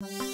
you